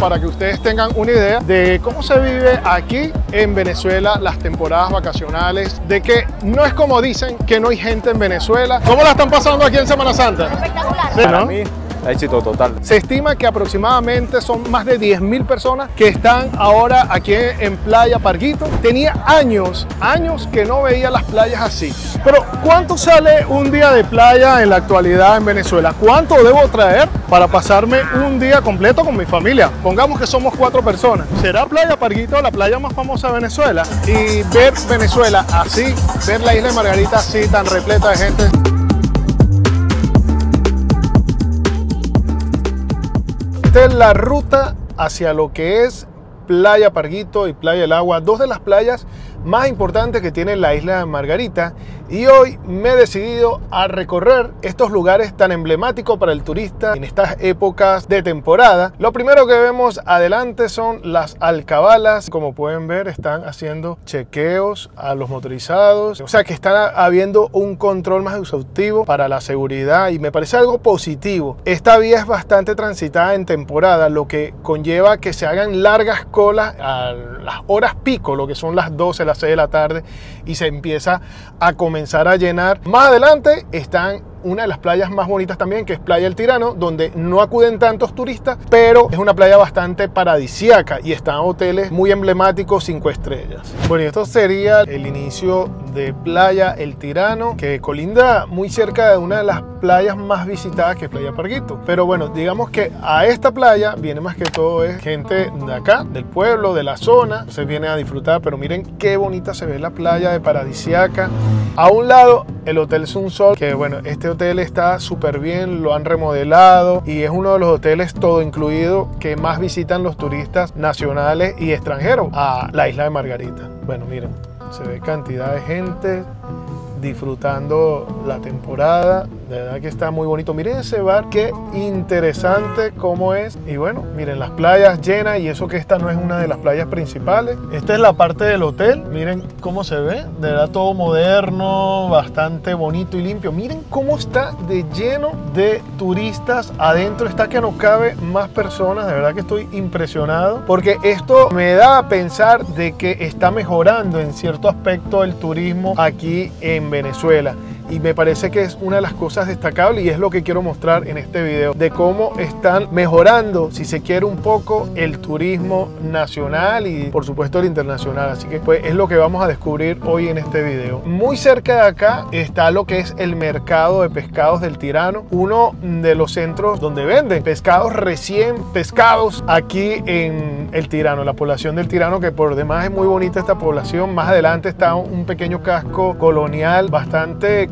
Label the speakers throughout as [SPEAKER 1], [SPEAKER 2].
[SPEAKER 1] para que ustedes tengan una idea de cómo se vive aquí en Venezuela las temporadas vacacionales, de que no es como dicen que no hay gente en Venezuela. ¿Cómo la están pasando aquí en Semana Santa?
[SPEAKER 2] Espectacular.
[SPEAKER 1] Sí,
[SPEAKER 3] Para
[SPEAKER 1] ¿no?
[SPEAKER 3] mí, éxito total.
[SPEAKER 1] Se estima que aproximadamente son más de 10.000 personas que están ahora aquí en Playa Parguito. Tenía años, años que no veía las playas así. Pero ¿cuánto sale un día de playa en la actualidad en Venezuela? ¿Cuánto debo traer para pasarme un día completo con mi familia? Pongamos que somos cuatro personas. ¿Será Playa Parguito la playa más famosa de Venezuela? Y ver Venezuela así, ver la isla de Margarita así tan repleta de gente. Esta es la ruta hacia lo que es Playa Parguito y Playa del Agua, dos de las playas más importantes que tiene la isla de Margarita. Y hoy me he decidido a recorrer estos lugares tan emblemáticos para el turista en estas épocas de temporada. Lo primero que vemos adelante son las alcabalas. Como pueden ver, están haciendo chequeos a los motorizados. O sea que está habiendo un control más exhaustivo para la seguridad y me parece algo positivo. Esta vía es bastante transitada en temporada, lo que conlleva que se hagan largas colas a las horas pico, lo que son las 12, las 6 de la tarde, y se empieza a comenzar a llenar. Más adelante están una de las playas más bonitas también, que es Playa El Tirano, donde no acuden tantos turistas, pero es una playa bastante paradisíaca y están hoteles muy emblemáticos, cinco estrellas. Bueno, y esto sería el inicio de Playa El Tirano, que colinda muy cerca de una de las playas más visitadas que Playa Parguito. Pero bueno, digamos que a esta playa viene más que todo es gente de acá, del pueblo, de la zona, se viene a disfrutar, pero miren qué bonita se ve la playa de paradisiaca. A un lado el Hotel Sun Sol, que bueno, este hotel está súper bien, lo han remodelado y es uno de los hoteles todo incluido que más visitan los turistas nacionales y extranjeros a la isla de Margarita. Bueno, miren, se ve cantidad de gente disfrutando la temporada. De verdad que está muy bonito. Miren ese bar, qué interesante cómo es. Y bueno, miren las playas llenas y eso que esta no es una de las playas principales. Esta es la parte del hotel. Miren cómo se ve. De verdad todo moderno, bastante bonito y limpio. Miren cómo está de lleno de turistas. Adentro está que no cabe más personas. De verdad que estoy impresionado porque esto me da a pensar de que está mejorando en cierto aspecto el turismo aquí en Venezuela y me parece que es una de las cosas destacables y es lo que quiero mostrar en este video de cómo están mejorando si se quiere un poco el turismo nacional y por supuesto el internacional. Así que pues es lo que vamos a descubrir hoy en este video. Muy cerca de acá está lo que es el mercado de pescados del Tirano uno de los centros donde venden pescados recién pescados aquí en el Tirano la población del Tirano que por demás es muy bonita esta población. Más adelante está un pequeño casco colonial bastante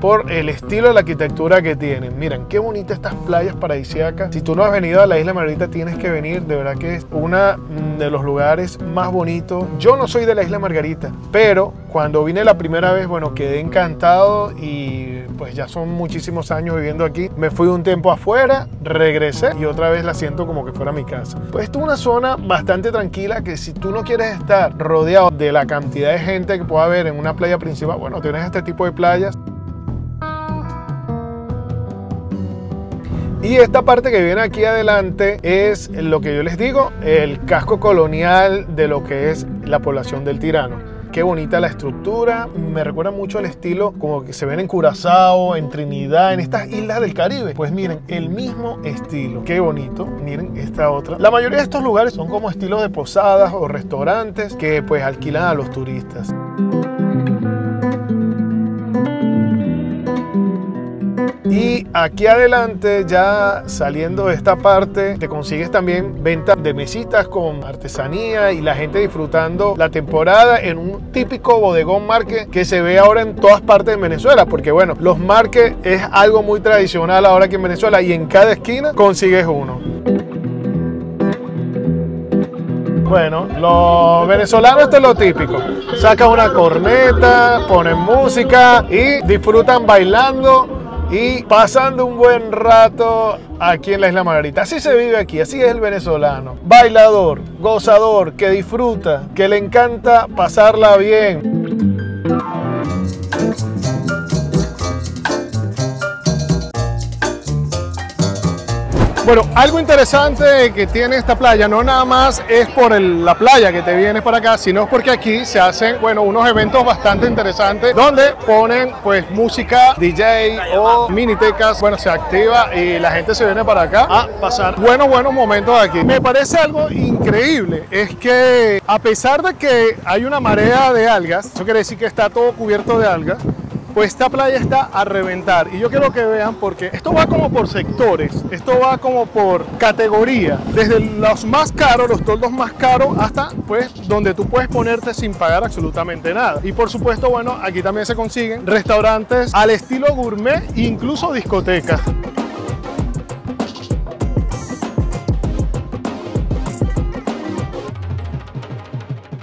[SPEAKER 1] por el estilo de la arquitectura que tienen. Miren, qué bonitas estas playas paradisíacas. Si tú no has venido a la isla Margarita, tienes que venir. De verdad que es una de los lugares más bonitos. Yo no soy de la isla Margarita, pero cuando vine la primera vez, bueno, quedé encantado y pues ya son muchísimos años viviendo aquí. Me fui un tiempo afuera, regresé y otra vez la siento como que fuera mi casa. Pues esto es una zona bastante tranquila que si tú no quieres estar rodeado de la cantidad de gente que pueda haber en una playa principal, bueno, tienes este tipo de playas Y esta parte que viene aquí adelante es lo que yo les digo, el casco colonial de lo que es la población del Tirano. Qué bonita la estructura, me recuerda mucho al estilo como que se ven en Curazao, en Trinidad, en estas islas del Caribe. Pues miren, el mismo estilo, qué bonito. Miren esta otra. La mayoría de estos lugares son como estilos de posadas o restaurantes que pues alquilan a los turistas. Y aquí adelante, ya saliendo de esta parte, te consigues también venta de mesitas con artesanía y la gente disfrutando la temporada en un típico bodegón market que se ve ahora en todas partes de Venezuela. Porque bueno, los marques es algo muy tradicional ahora aquí en Venezuela y en cada esquina consigues uno. Bueno, los venezolanos esto es lo típico. Sacan una corneta, ponen música y disfrutan bailando y pasando un buen rato aquí en la Isla Margarita. Así se vive aquí, así es el venezolano. Bailador, gozador, que disfruta, que le encanta pasarla bien. Bueno, algo interesante que tiene esta playa no nada más es por la playa que te vienes para acá, sino porque aquí se hacen, bueno, unos eventos bastante interesantes donde ponen pues música, DJ o minitecas, bueno, se activa y la gente se viene para acá a pasar buenos, buenos momentos aquí. Me parece algo increíble, es que a pesar de que hay una marea de algas, eso quiere decir que está todo cubierto de algas, pues esta playa está a reventar y yo quiero que vean porque esto va como por sectores, esto va como por categoría, desde los más caros, los toldos más caros, hasta pues donde tú puedes ponerte sin pagar absolutamente nada. Y por supuesto, bueno, aquí también se consiguen restaurantes al estilo gourmet, incluso discotecas.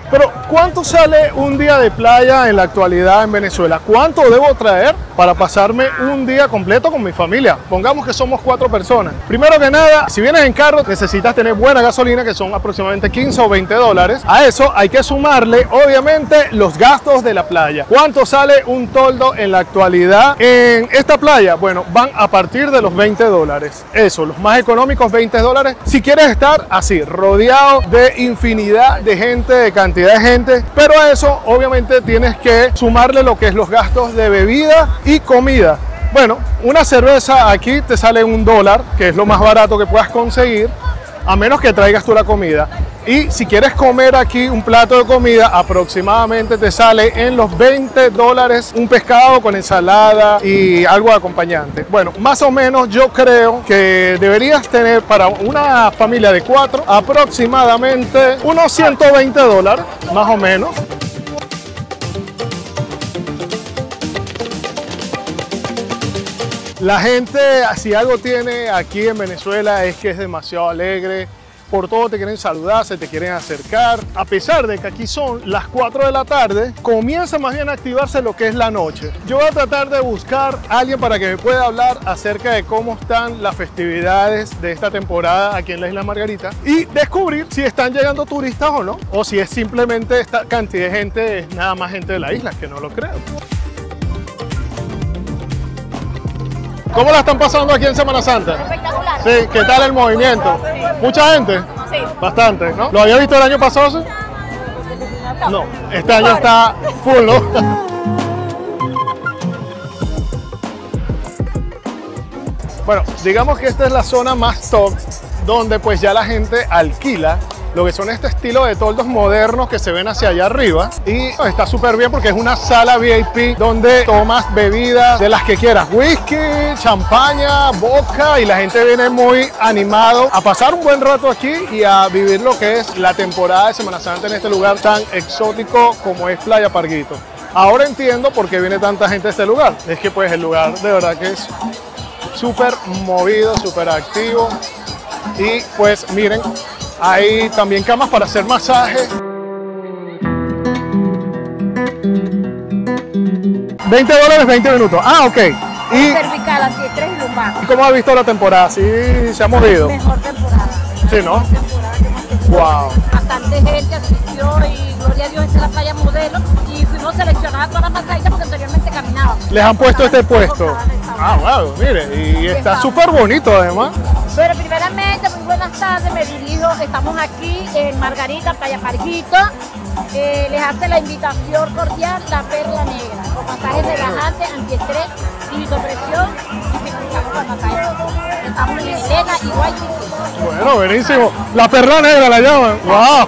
[SPEAKER 1] Pero, ¿cuánto sale un día de playa en la actualidad en Venezuela? ¿Cuánto debo traer para pasarme un día completo con mi familia? Pongamos que somos cuatro personas. Primero que nada, si vienes en carro, necesitas tener buena gasolina, que son aproximadamente 15 o 20 dólares. A eso hay que sumarle, obviamente, los gastos de la playa. ¿Cuánto sale un toldo en la actualidad en esta playa? Bueno, van a partir de los 20 dólares. Eso, los más económicos, 20 dólares. Si quieres estar así, rodeado de infinidad de gente, de cantidad de gente, pero a eso obviamente tienes que sumarle lo que es los gastos de bebida y comida. Bueno, una cerveza aquí te sale un dólar, que es lo más barato que puedas conseguir, a menos que traigas tú la comida. Y si quieres comer aquí un plato de comida, aproximadamente te sale en los 20 dólares un pescado con ensalada y algo de acompañante. Bueno, más o menos yo creo que deberías tener para una familia de cuatro aproximadamente unos 120 dólares, más o menos. La gente, si algo tiene aquí en Venezuela es que es demasiado alegre, por todo te quieren saludar, se te quieren acercar. A pesar de que aquí son las 4 de la tarde, comienza más bien a activarse lo que es la noche. Yo voy a tratar de buscar a alguien para que me pueda hablar acerca de cómo están las festividades de esta temporada aquí en la Isla Margarita y descubrir si están llegando turistas o no, o si es simplemente esta cantidad de gente, nada más gente de la isla, que no lo creo. ¿Cómo la están pasando aquí en Semana Santa?
[SPEAKER 2] Espectacular.
[SPEAKER 1] Sí, ¿qué tal el movimiento? ¿Mucha gente?
[SPEAKER 2] Sí.
[SPEAKER 1] Bastante, ¿no? ¿Lo había visto el año pasado? sí? No, este año está full, ¿no? Bueno, digamos que esta es la zona más top donde pues ya la gente alquila lo que son este estilo de toldos modernos que se ven hacia allá arriba y está súper bien porque es una sala VIP donde tomas bebidas de las que quieras, whisky, champaña, vodka y la gente viene muy animado a pasar un buen rato aquí y a vivir lo que es la temporada de Semana Santa en este lugar tan exótico como es Playa Parguito. Ahora entiendo por qué viene tanta gente a este lugar. Es que pues el lugar de verdad que es súper movido, súper activo. Y pues miren, hay también camas para hacer masaje. 20 dólares, 20 minutos. Ah, ok. ¿Y
[SPEAKER 2] Cervical, antiestrés y lumbar.
[SPEAKER 1] cómo ha visto la temporada? ¿Sí se ha movido?
[SPEAKER 2] Mejor temporada.
[SPEAKER 1] Sí, ¿no?
[SPEAKER 2] Temporada que.
[SPEAKER 1] Wow.
[SPEAKER 2] Bastante gente asistió y gloria a Dios esta es la playa modelo y fuimos seleccionadas todas las masaditas porque anteriormente caminábamos.
[SPEAKER 1] Les han puesto este puesto. Ah, wow, mire, y está súper bonito además.
[SPEAKER 2] Pero primeramente, muy buenas tardes, me dirijo, estamos aquí en Margarita, Playa Parquito. Eh, les hace la invitación cordial la Perla Negra, con masajes relajantes, antiestrés, presión y finalizamos con masajes. Estamos en Elena y Guayquil.
[SPEAKER 1] Bueno, buenísimo. La perla negra la llaman. Wow.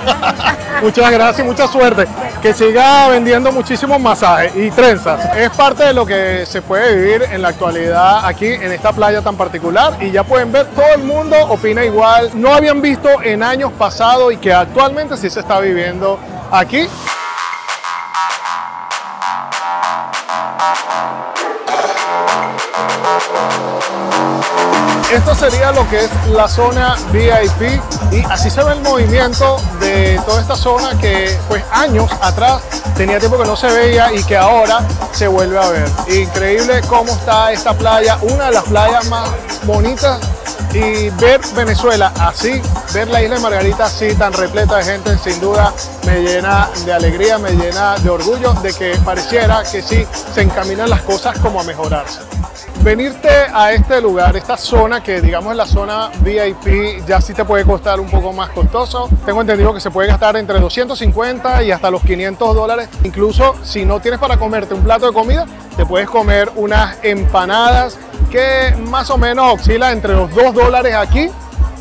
[SPEAKER 1] Muchas gracias y mucha suerte. Que siga vendiendo muchísimos masajes y trenzas. Es parte de lo que se puede vivir en la actualidad aquí en esta playa tan particular. Y ya pueden ver, todo el mundo opina igual. No habían visto en años pasados y que actualmente sí se está viviendo aquí. Esto sería lo que es la zona VIP y así se ve el movimiento de toda esta zona que pues años atrás tenía tiempo que no se veía y que ahora se vuelve a ver. Increíble cómo está esta playa, una de las playas más bonitas y ver Venezuela así, ver la isla de Margarita así tan repleta de gente, sin duda me llena de alegría, me llena de orgullo de que pareciera que sí se encaminan las cosas como a mejorarse. Venirte a este lugar, esta zona que digamos es la zona VIP, ya sí te puede costar un poco más costoso. Tengo entendido que se puede gastar entre 250 y hasta los 500 dólares. Incluso si no tienes para comerte un plato de comida, te puedes comer unas empanadas que más o menos oscila entre los 2 dólares aquí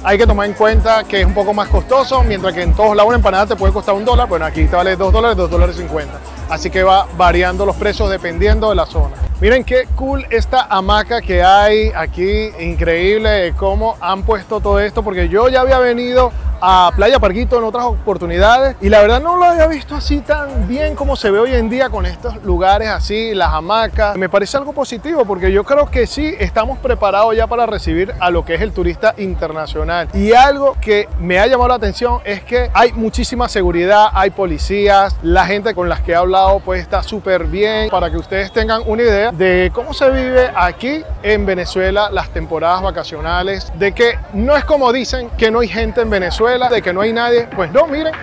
[SPEAKER 1] hay que tomar en cuenta que es un poco más costoso, mientras que en todos lados una empanada te puede costar un dólar, bueno, aquí te vale 2 dólares, 2 dólares 50. Así que va variando los precios dependiendo de la zona. Miren qué cool esta hamaca que hay aquí, increíble cómo han puesto todo esto, porque yo ya había venido a Playa Parquito en otras oportunidades y la verdad no lo había visto así tan bien como se ve hoy en día con estos lugares así, las hamacas. Me parece algo positivo porque yo creo que sí estamos preparados ya para recibir a lo que es el turista internacional. Y algo que me ha llamado la atención es que hay muchísima seguridad, hay policías, la gente con las que he hablado pues está súper bien para que ustedes tengan una idea de cómo se vive aquí en Venezuela las temporadas vacacionales, de que no es como dicen que no hay gente en Venezuela de que no hay nadie. Pues no, miren.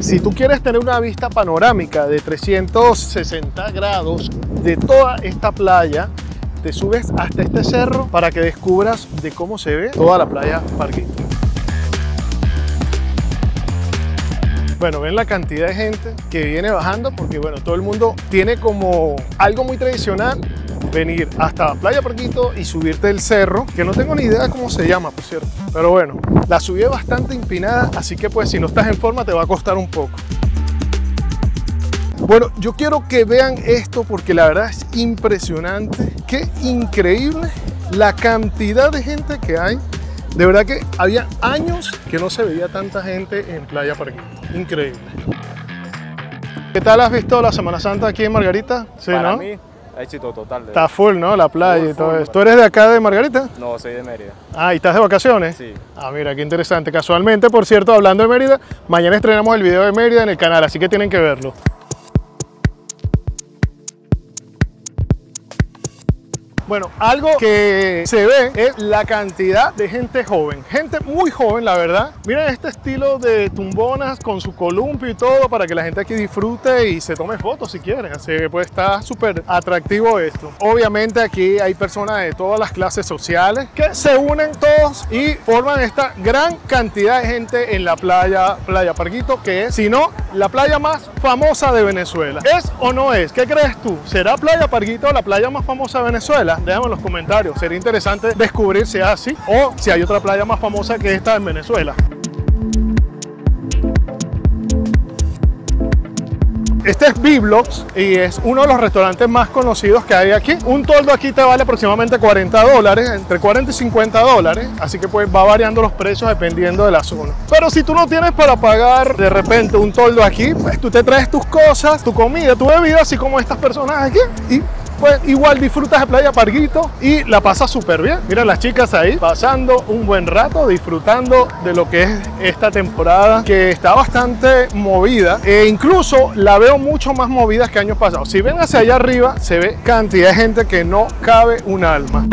[SPEAKER 1] Si tú quieres tener una vista panorámica de 360 grados de toda esta playa, te subes hasta este cerro para que descubras de cómo se ve toda la playa Parquito. Bueno, ven la cantidad de gente que viene bajando porque, bueno, todo el mundo tiene como algo muy tradicional venir hasta Playa Parquito y subirte el cerro, que no tengo ni idea cómo se llama, por cierto. Pero bueno, la subida es bastante empinada, así que pues si no estás en forma te va a costar un poco. Bueno, yo quiero que vean esto porque la verdad es impresionante. Qué increíble la cantidad de gente que hay de verdad que había años que no se veía tanta gente en Playa Parquito. Increíble. ¿Qué tal has visto la Semana Santa aquí en Margarita?
[SPEAKER 3] Sí, Para mí, éxito total.
[SPEAKER 1] Está full, ¿no? La playa y todo eso. ¿Tú eres de acá de Margarita?
[SPEAKER 3] No, soy de Mérida.
[SPEAKER 1] Ah, ¿y estás de vacaciones?
[SPEAKER 3] Sí.
[SPEAKER 1] Ah, mira, qué interesante. Casualmente, por cierto, hablando de Mérida, mañana estrenamos el video de Mérida en el canal, así que tienen que verlo. Bueno, algo que se ve es la cantidad de gente joven, gente muy joven la verdad. Miren este estilo de tumbonas con su columpio y todo para que la gente aquí disfrute y se tome fotos si quieren. Así que pues está súper atractivo esto. Obviamente aquí hay personas de todas las clases sociales que se unen todos y forman esta gran cantidad de gente en la playa, Playa Parguito, que es, si no, la playa más famosa de Venezuela. ¿Es o no es? ¿Qué crees tú? ¿Será Playa Parguito la playa más famosa de Venezuela? Déjame en los comentarios. Sería interesante descubrir si es así o si hay otra playa más famosa que esta en Venezuela. Este es Biblox y es uno de los restaurantes más conocidos que hay aquí. Un toldo aquí te vale aproximadamente 40 dólares, entre 40 y 50 dólares, así que pues va variando los precios dependiendo de la zona. Pero si tú no tienes para pagar de repente un toldo aquí, pues tú te traes tus cosas, tu comida, tu bebida, así como estas personas aquí y pues igual disfrutas de Playa Parguito y la pasas súper bien. Mira las chicas ahí pasando un buen rato, disfrutando de lo que es esta temporada que está bastante movida e incluso la veo mucho más movida que años pasados. Si ven hacia allá arriba se ve cantidad de gente que no cabe un alma.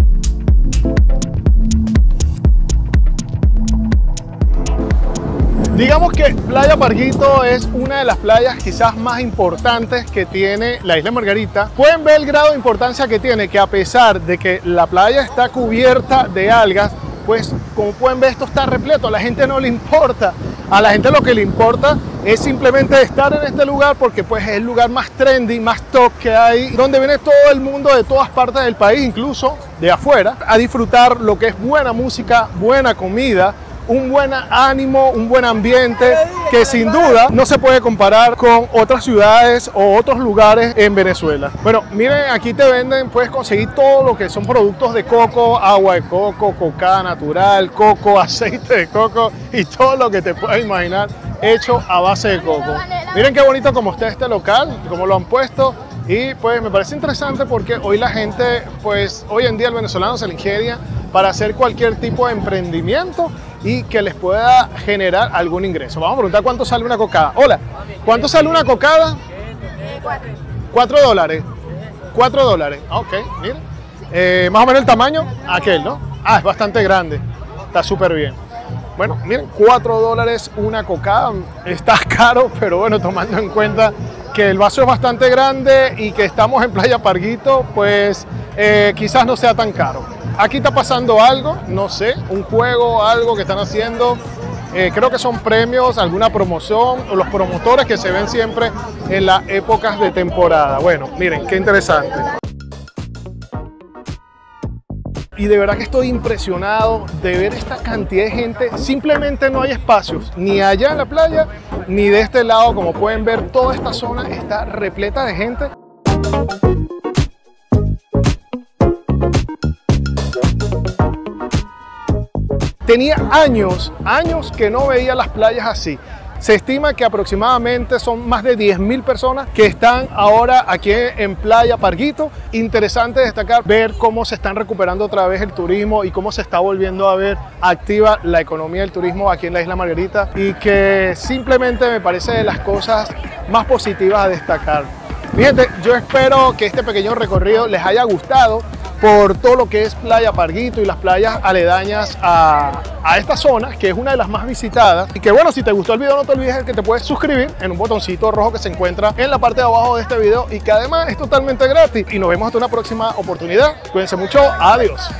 [SPEAKER 1] Digamos que Playa Parguito es una de las playas quizás más importantes que tiene la isla Margarita. Pueden ver el grado de importancia que tiene, que a pesar de que la playa está cubierta de algas, pues como pueden ver esto está repleto, a la gente no le importa. A la gente lo que le importa es simplemente estar en este lugar porque pues es el lugar más trendy, más top que hay, donde viene todo el mundo de todas partes del país, incluso de afuera, a disfrutar lo que es buena música, buena comida, un buen ánimo, un buen ambiente que sin duda no se puede comparar con otras ciudades o otros lugares en Venezuela. Bueno, miren, aquí te venden, puedes conseguir todo lo que son productos de coco, agua de coco, coca natural, coco, aceite de coco y todo lo que te puedas imaginar hecho a base de coco. Miren qué bonito como está este local, cómo lo han puesto. Y pues me parece interesante porque hoy la gente, pues hoy en día el venezolano se le para hacer cualquier tipo de emprendimiento y que les pueda generar algún ingreso. Vamos a preguntar cuánto sale una cocada. Hola, ¿cuánto sale una cocada? Cuatro. ¿Cuatro dólares? Cuatro dólares. Ah, ok, mira. Eh, más o menos el tamaño, aquel, ¿no? Ah, es bastante grande. Está súper bien. Bueno, miren, 4 dólares una cocada. Está caro, pero bueno, tomando en cuenta que el vaso es bastante grande y que estamos en Playa Parguito, pues eh, quizás no sea tan caro. Aquí está pasando algo, no sé, un juego, algo que están haciendo. Eh, creo que son premios, alguna promoción o los promotores que se ven siempre en las épocas de temporada. Bueno, miren, qué interesante. Y de verdad que estoy impresionado de ver esta cantidad de gente. Simplemente no hay espacios, ni allá en la playa, ni de este lado. Como pueden ver, toda esta zona está repleta de gente. Tenía años, años que no veía las playas así. Se estima que aproximadamente son más de 10.000 personas que están ahora aquí en Playa Parguito. Interesante destacar ver cómo se están recuperando otra vez el turismo y cómo se está volviendo a ver activa la economía del turismo aquí en la Isla Margarita y que simplemente me parece de las cosas más positivas a destacar. Fíjate, yo espero que este pequeño recorrido les haya gustado por todo lo que es Playa Parguito y las playas aledañas a, a, esta zona, que es una de las más visitadas. Y que bueno, si te gustó el video no te olvides que te puedes suscribir en un botoncito rojo que se encuentra en la parte de abajo de este video y que además es totalmente gratis. Y nos vemos hasta una próxima oportunidad. Cuídense mucho, adiós.